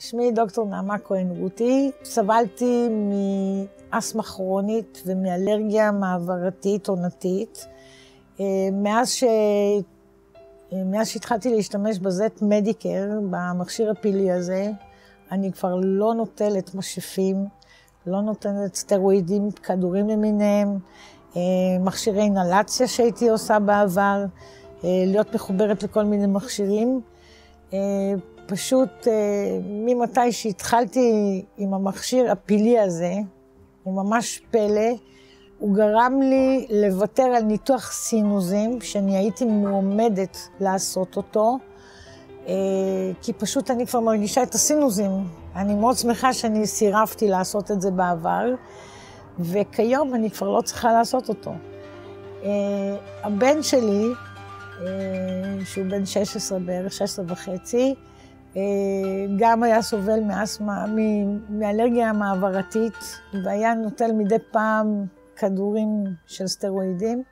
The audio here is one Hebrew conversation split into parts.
שמי דוקטור נעמה כהן רותי, סבלתי מאסמה כרונית ומאלרגיה מעברתית עונתית. אה, מאז, ש... אה, מאז שהתחלתי להשתמש בזט מדיקר, במכשיר הפילי הזה, אני כבר לא נוטלת משאפים, לא נותנת סטרואידים, כדורים למיניהם, אה, מכשירי אינהלציה שהייתי עושה בעבר, להיות מחוברת לכל מיני מכשירים. פשוט אה, ממתי שהתחלתי עם המכשיר הפילי הזה, הוא ממש פלא, הוא גרם לי לוותר על ניתוח סינוזים, שאני הייתי מועמדת לעשות אותו, אה, כי פשוט אני כבר מרגישה את הסינוזים. אני מאוד שמחה שאני סירבתי לעשות את זה בעבר, וכיום אני כבר לא צריכה לעשות אותו. אה, הבן שלי, שהוא בן 16 בערך, 16 וחצי, גם היה סובל מאסמה, מאלרגיה מעברתית, והיה נוטל מדי פעם כדורים של סטרואידים.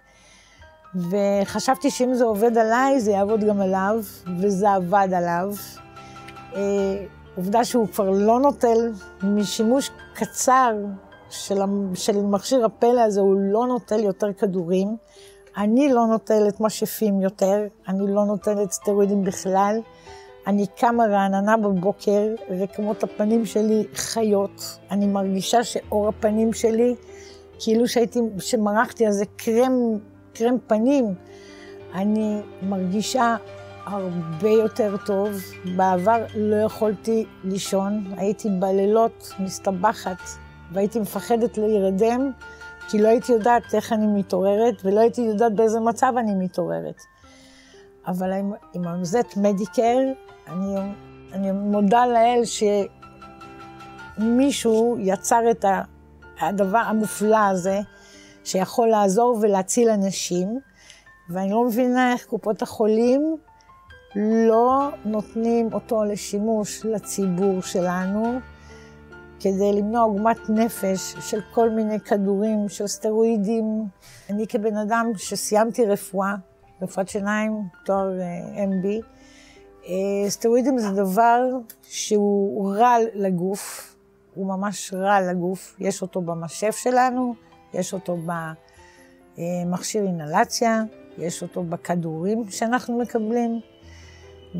וחשבתי שאם זה עובד עליי, זה יעבוד גם עליו, וזה עבד עליו. אה, עובדה שהוא כבר לא נוטל, משימוש קצר של, של מכשיר הפלא הזה, הוא לא נוטל יותר כדורים. אני לא נוטלת משאפים יותר, אני לא נוטלת סטרואידים בכלל. אני קמה רעננה בבוקר, וכמות הפנים שלי חיות. אני מרגישה שאור הפנים שלי, כאילו שהייתי, שמרחתי על זה קרם, קרם פנים, אני מרגישה הרבה יותר טוב. בעבר לא יכולתי לישון, הייתי בלילות מסתבכת, והייתי מפחדת להירדם, כי לא הייתי יודעת איך אני מתעוררת, ולא הייתי יודעת באיזה מצב אני מתעוררת. אבל עם, עם המזט מדיקר, אני, אני מודה לאל שמישהו יצר את הדבר המופלא הזה, שיכול לעזור ולהציל אנשים, ואני לא מבינה איך קופות החולים לא נותנים אותו לשימוש לציבור שלנו, כדי למנוע עוגמת נפש של כל מיני כדורים, של סטרואידים. אני כבן אדם שסיימתי רפואה, רפואת שיניים, תואר uh, MB, אה, סטרואידים זה דבר שהוא רע לגוף, הוא ממש רע לגוף. יש אותו במשף שלנו, יש אותו במכשיר אינהלציה, יש אותו בכדורים שאנחנו מקבלים.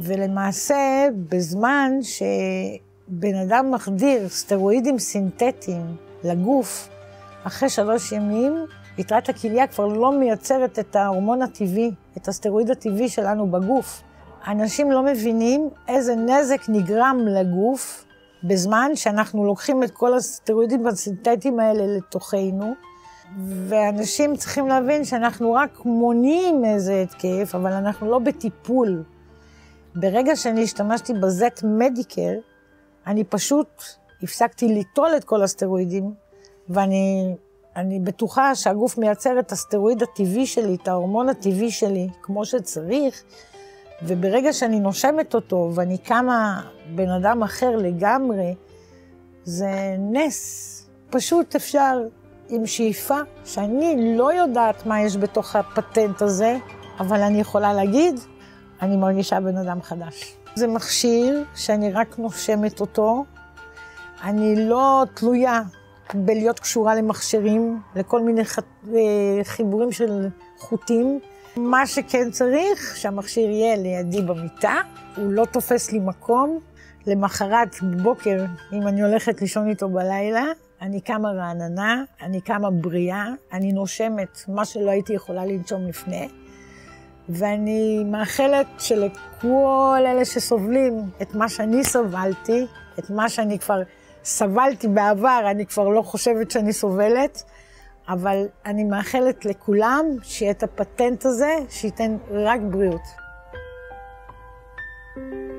ולמעשה, בזמן שבן אדם מחדיר סטרואידים סינתטיים לגוף, אחרי שלוש ימים, יתרת הכליה כבר לא מייצרת את ההורמון הטבעי, את הסטרואיד הטבעי שלנו בגוף. אנשים לא מבינים איזה נזק נגרם לגוף בזמן שאנחנו לוקחים את כל הסטרואידים הסינתטיים האלה לתוכנו, ואנשים צריכים להבין שאנחנו רק מונעים איזה התקף, אבל אנחנו לא בטיפול. ברגע שאני השתמשתי בזט מדיקר, אני פשוט הפסקתי ליטול את כל הסטרואידים, ואני אני בטוחה שהגוף מייצר את הסטרואיד הטבעי שלי, את ההורמון הטבעי שלי, כמו שצריך, וברגע שאני נושמת אותו ואני קמה בן אדם אחר לגמרי, זה נס. פשוט אפשר עם שאיפה, שאני לא יודעת מה יש בתוך הפטנט הזה, אבל אני יכולה להגיד, אני מרגישה בן אדם חדש. זה מכשיר שאני רק נושמת אותו, אני לא תלויה בלהיות קשורה למכשירים, לכל מיני ח... אה, חיבורים של חוטים. מה שכן צריך, שהמכשיר יהיה לידי במיטה, הוא לא תופס לי מקום. למחרת בבוקר, אם אני הולכת לישון איתו בלילה, אני קמה רעננה, אני קמה בריאה, אני נושמת מה שלא הייתי יכולה לנשום לפני, ואני מאחלת שלכל אלה שסובלים את מה שאני סבלתי, את מה שאני כבר סבלתי בעבר, אני כבר לא חושבת שאני סובלת, אבל אני מאחלת לכולם שיהיה את הפטנט הזה, שייתן רק בריאות. thank you